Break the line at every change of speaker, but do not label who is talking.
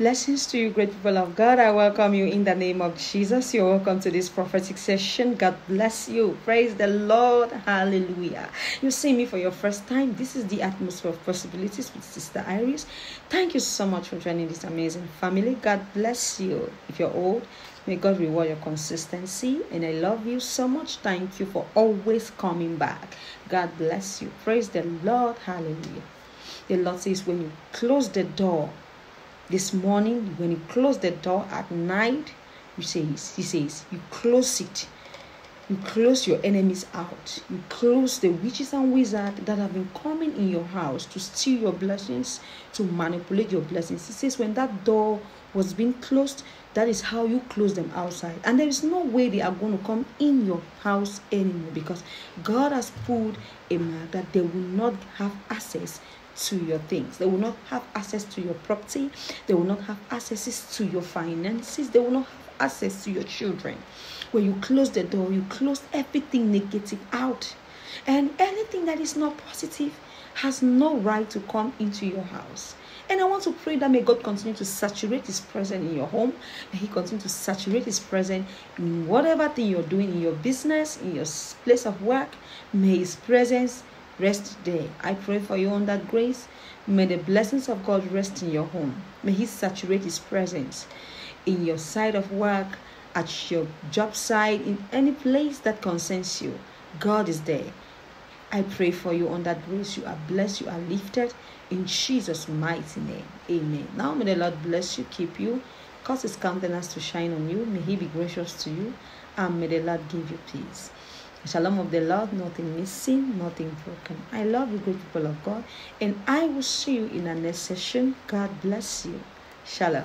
Blessings to you, great people of God. I welcome you in the name of Jesus. You're welcome to this prophetic session. God bless you. Praise the Lord. Hallelujah. You see me for your first time. This is the atmosphere of possibilities with Sister Iris. Thank you so much for joining this amazing family. God bless you. If you're old, may God reward your consistency. And I love you so much. Thank you for always coming back. God bless you. Praise the Lord. Hallelujah. The Lord says, when you close the door, this morning when you close the door at night you say he says you close it. You close your enemies out. You close the witches and wizards that have been coming in your house to steal your blessings to manipulate your blessings. He says when that door was being closed that is how you close them outside. And there is no way they are going to come in your house anymore because god has put a mark that they will not have access to your things. They will not have access to your property. They will not have access to your finances. They will not have access to your children. When you close the door, you close everything negative out. And anything that is not positive has no right to come into your house. And I want to pray that may God continue to saturate His presence in your home. May He continue to saturate His presence in whatever thing you're doing in your business, in your place of work. May His presence rest there. I pray for you on that grace. May the blessings of God rest in your home. May He saturate His presence in your side of work, at your job site, in any place that concerns you. God is there. I pray for you on that grace. You are blessed, you are lifted in Jesus' mighty name. Amen. Now may the Lord bless you, keep you, cause his countenance to shine on you. May he be gracious to you, and may the Lord give you peace. Shalom of the Lord, nothing missing, nothing broken. I love you, good people of God, and I will see you in our next session. God bless you. Shalom.